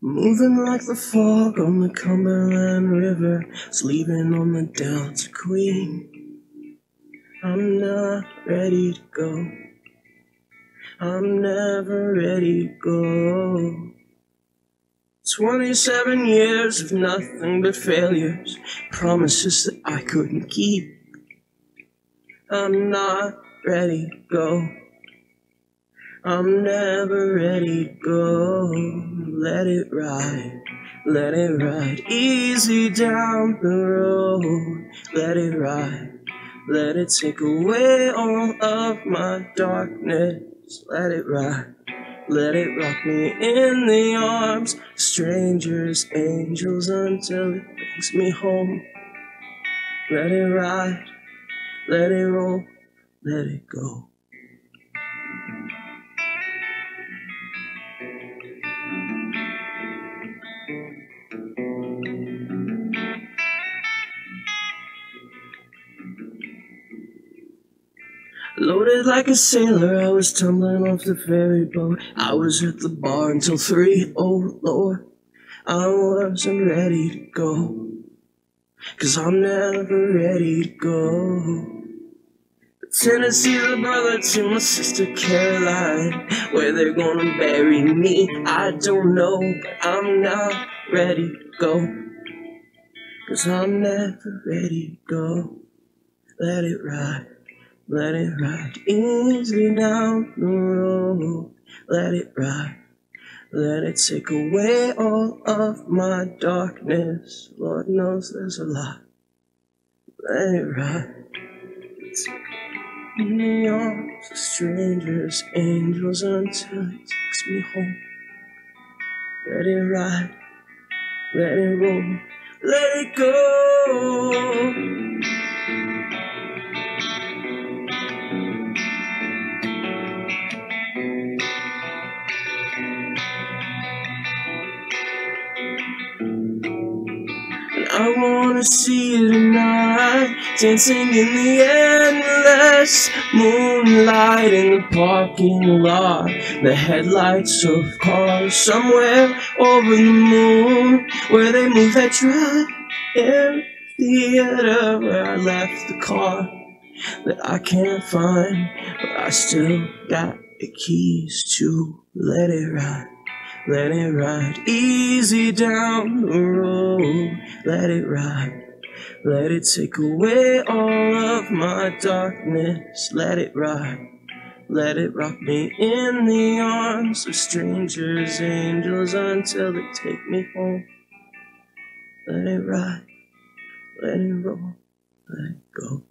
Moving like the fog on the Cumberland River, sleeping on the Delta Queen. I'm not ready to go. I'm never ready to go. 27 years of nothing but failures, promises that I couldn't keep. I'm not ready to go. I'm never ready to go. Let it ride, let it ride easy down the road. Let it ride, let it take away all of my darkness. Let it ride, let it rock me in the arms. Strangers, angels until it brings me home. Let it ride, let it roll, let it go. Loaded like a sailor, I was tumbling off the ferry boat. I was at the bar until three, oh Lord. I wasn't ready to go. Cause I'm never ready to go. Tennessee's a brother to my sister Caroline. Where they're gonna bury me, I don't know, but I'm not ready to go. Cause I'm never ready to go. Let it ride. Let it ride easily down the road. Let it ride. Let it take away all of my darkness. Lord knows there's a lot. Let it ride. In the arms strangers, angels until it takes me home. Let it ride. Let it roll. Let it go. I wanna see you tonight, dancing in the endless moonlight in the parking lot. The headlights of cars somewhere over the moon, where they move that air theater where I left the car that I can't find, but I still got the keys to let it ride. Let it ride easy down the road. Let it ride. Let it take away all of my darkness. Let it ride. Let it rock me in the arms of strangers, angels until they take me home. Let it ride. Let it roll. Let it go.